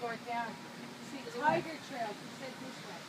This down. See, Tiger Trail, he said this way.